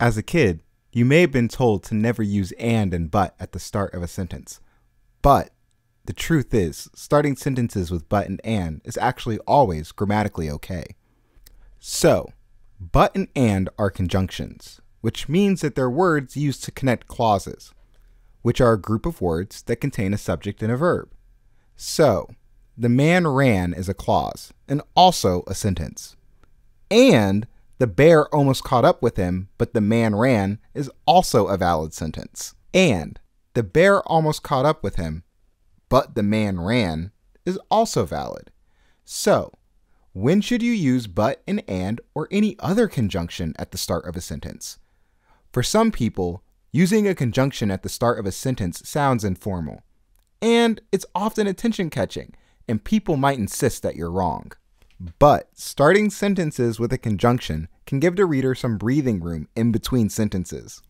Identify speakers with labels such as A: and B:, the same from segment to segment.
A: As a kid, you may have been told to never use and and but at the start of a sentence. But the truth is, starting sentences with but and and is actually always grammatically okay. So, but and and are conjunctions, which means that they're words used to connect clauses, which are a group of words that contain a subject and a verb. So, the man ran is a clause and also a sentence. And the bear almost caught up with him, but the man ran is also a valid sentence. And the bear almost caught up with him, but the man ran is also valid. So, when should you use but and and or any other conjunction at the start of a sentence? For some people, using a conjunction at the start of a sentence sounds informal, and it's often attention catching, and people might insist that you're wrong. But starting sentences with a conjunction can give the reader some breathing room in between sentences.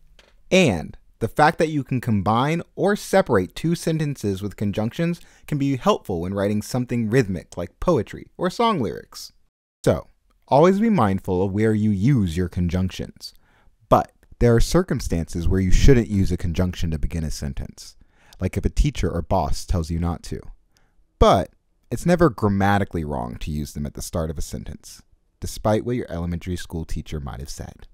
A: And the fact that you can combine or separate two sentences with conjunctions can be helpful when writing something rhythmic like poetry or song lyrics. So, always be mindful of where you use your conjunctions. But there are circumstances where you shouldn't use a conjunction to begin a sentence, like if a teacher or boss tells you not to. But it's never grammatically wrong to use them at the start of a sentence, despite what your elementary school teacher might have said.